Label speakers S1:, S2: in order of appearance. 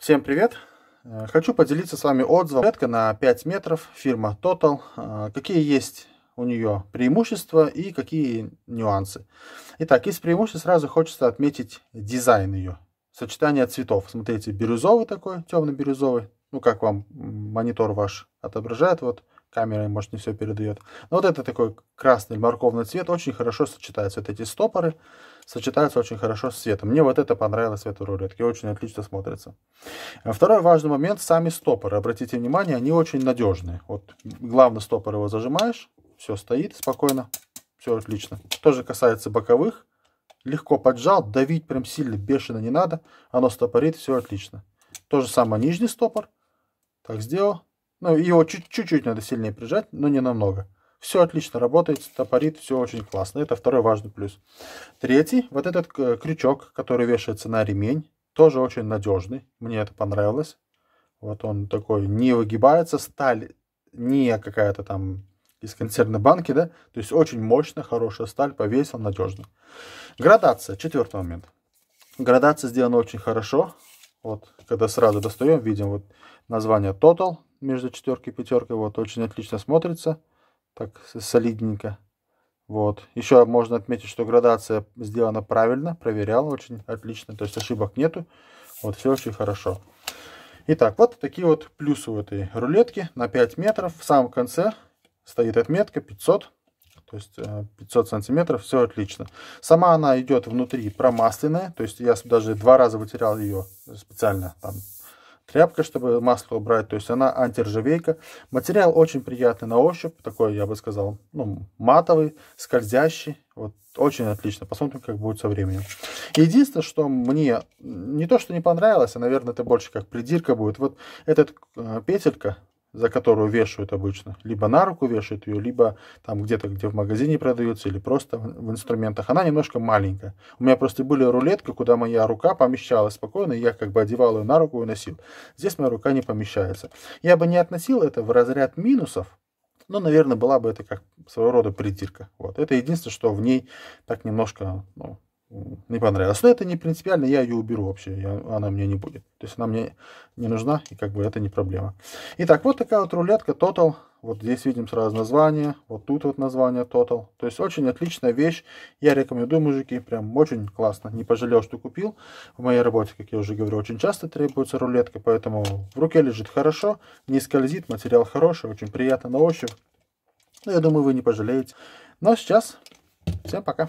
S1: Всем привет! Э, хочу поделиться с вами отзывом клетка на 5 метров, фирма Total. Э, какие есть у нее преимущества и какие нюансы. Итак, из преимуществ сразу хочется отметить дизайн ее. Сочетание цветов. Смотрите, бирюзовый такой, темно-бирюзовый. Ну, как вам монитор ваш отображает, вот камера, может, не все передает. Но вот это такой красный морковный цвет очень хорошо сочетается. Вот эти стопоры сочетаются очень хорошо с цветом. Мне вот это понравилось в этой рулетке, очень отлично смотрится. Второй важный момент, сами стопоры. Обратите внимание, они очень надежные. Вот главный стопор его зажимаешь, все стоит спокойно, все отлично. Тоже касается боковых. Легко поджал, давить прям сильно, бешено не надо. Оно стопорит, все отлично. То же самое нижний стопор. Так сделал, ну, его чуть-чуть надо сильнее прижать, но не намного. Все отлично работает, стопорит, все очень классно. Это второй важный плюс. Третий, вот этот э, крючок, который вешается на ремень, тоже очень надежный. Мне это понравилось. Вот он такой не выгибается, сталь не какая-то там из консервной банки, да, то есть очень мощная, хорошая сталь, повесил, надежно. Градация, четвертый момент. Градация сделана очень хорошо. Вот, когда сразу достаем, видим вот название Total, между четверкой и пятеркой. Вот, очень отлично смотрится. Так, солидненько. Вот. Еще можно отметить, что градация сделана правильно, проверял очень отлично, то есть ошибок нету. Вот, все очень хорошо. Итак, вот такие вот плюсы у этой рулетки на 5 метров. В самом конце стоит отметка 500, то есть 500 э, сантиметров, все отлично. Сама она идет внутри промасленная, то есть я даже два раза вытерял ее специально там тряпка, чтобы масло убрать. То есть она антиржавейка. Материал очень приятный на ощупь. Такой, я бы сказал, ну, матовый, скользящий. Вот очень отлично. Посмотрим, как будет со временем. Единственное, что мне не то, что не понравилось, а, наверное, это больше как придирка будет. Вот этот э, петелька, за которую вешают обычно. Либо на руку вешают ее, либо там где-то, где в магазине продаются, или просто в инструментах. Она немножко маленькая. У меня просто были рулетки, куда моя рука помещалась спокойно, и я как бы одевал ее на руку и носил. Здесь моя рука не помещается. Я бы не относил это в разряд минусов, но, наверное, была бы это как своего рода придирка. Вот. Это единственное, что в ней так немножко ну, не понравилось. Но это не принципиально, я ее уберу вообще, я, она мне не будет. То есть она мне не нужна, и как бы это не проблема. Итак, вот такая вот рулетка Total. Вот здесь видим сразу название, вот тут вот название Total. То есть очень отличная вещь. Я рекомендую, мужики, прям очень классно. Не пожалел, что купил. В моей работе, как я уже говорю, очень часто требуется рулетка, поэтому в руке лежит хорошо, не скользит, материал хороший, очень приятно на ощупь. Ну, я думаю, вы не пожалеете. А сейчас всем пока.